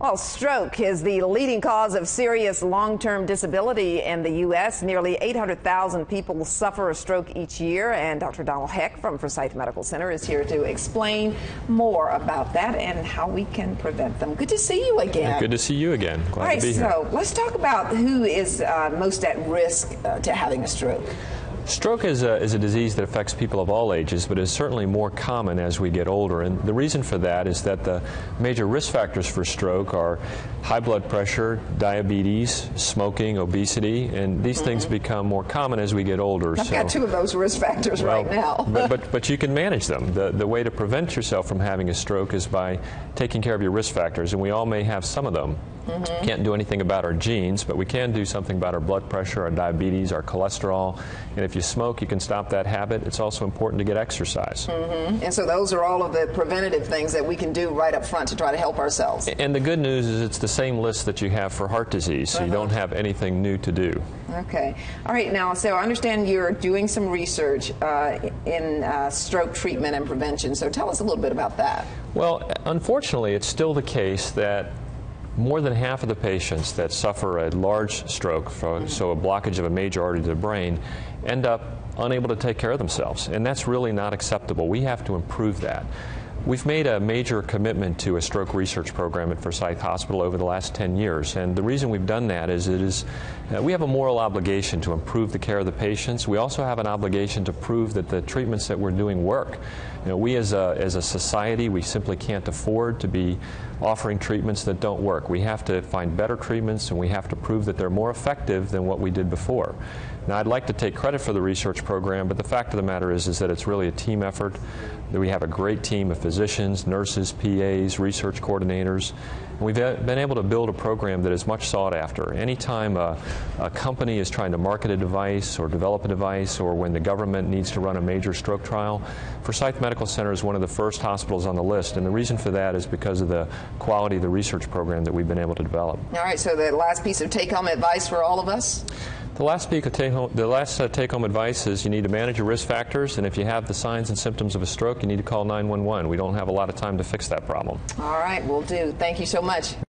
Well, stroke is the leading cause of serious long term disability in the U.S. Nearly 800,000 people suffer a stroke each year, and Dr. Donald Heck from Forsyth Medical Center is here to explain more about that and how we can prevent them. Good to see you again. Good to see you again. Glad All right, to be here. so let's talk about who is uh, most at risk uh, to having a stroke. Stroke is a, is a disease that affects people of all ages, but is certainly more common as we get older. And the reason for that is that the major risk factors for stroke are high blood pressure, diabetes, smoking, obesity, and these mm-hmm. things become more common as we get older. I've so, got two of those risk factors well, right now. but, but, but you can manage them. The, the way to prevent yourself from having a stroke is by taking care of your risk factors, and we all may have some of them. Mm-hmm. Can't do anything about our genes, but we can do something about our blood pressure, our diabetes, our cholesterol. And if you smoke, you can stop that habit. It's also important to get exercise. Mm-hmm. And so those are all of the preventative things that we can do right up front to try to help ourselves. And the good news is it's the same list that you have for heart disease, so uh-huh. you don't have anything new to do. Okay. All right. Now, so I understand you're doing some research uh, in uh, stroke treatment and prevention. So tell us a little bit about that. Well, unfortunately, it's still the case that more than half of the patients that suffer a large stroke, so a blockage of a major artery to the brain, end up unable to take care of themselves. And that's really not acceptable. We have to improve that. We've made a major commitment to a stroke research program at Forsyth Hospital over the last 10 years. And the reason we've done that is it is uh, we have a moral obligation to improve the care of the patients. We also have an obligation to prove that the treatments that we're doing work. You know, we as a, as a society, we simply can't afford to be offering treatments that don't work. We have to find better treatments and we have to prove that they're more effective than what we did before. Now, I'd like to take credit for the research program, but the fact of the matter is, is that it's really a team effort. That we have a great team of physicians, nurses, PAs, research coordinators. And we've been able to build a program that is much sought after. Anytime a, a company is trying to market a device or develop a device, or when the government needs to run a major stroke trial, Forsyth Medical Center is one of the first hospitals on the list. And the reason for that is because of the quality of the research program that we've been able to develop. All right, so the last piece of take home advice for all of us? The last, take home, the last uh, take home advice is you need to manage your risk factors, and if you have the signs and symptoms of a stroke, you need to call 911. We don't have a lot of time to fix that problem. All right, we'll do. Thank you so much.